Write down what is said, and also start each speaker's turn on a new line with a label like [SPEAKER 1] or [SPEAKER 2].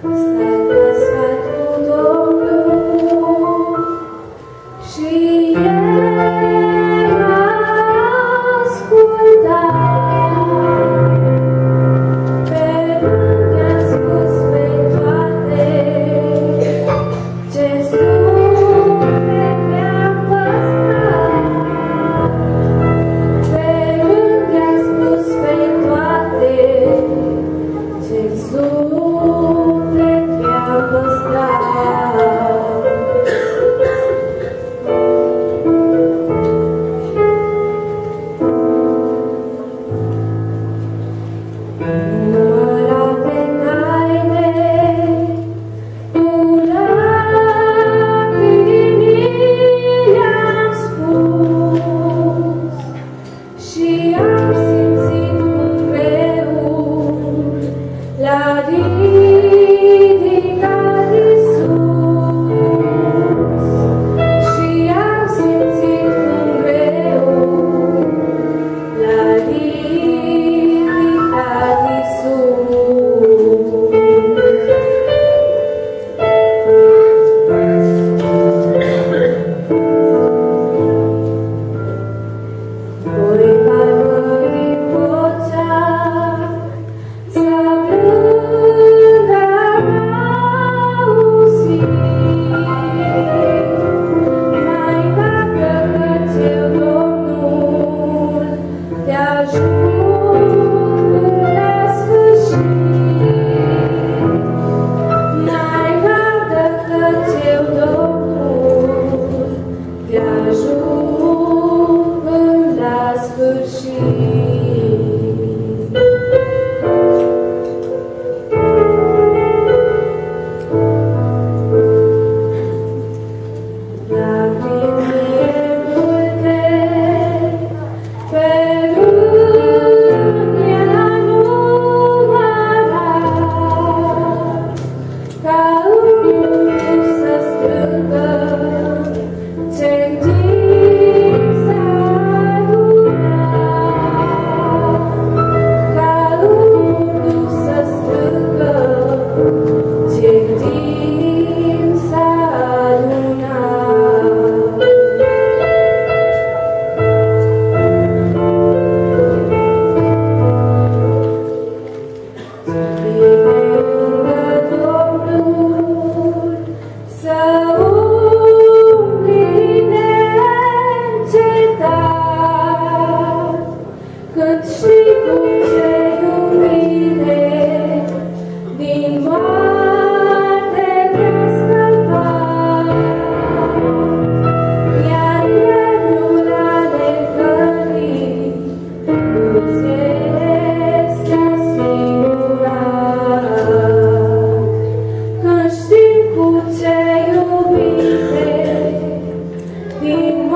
[SPEAKER 1] Stop. te amo. Din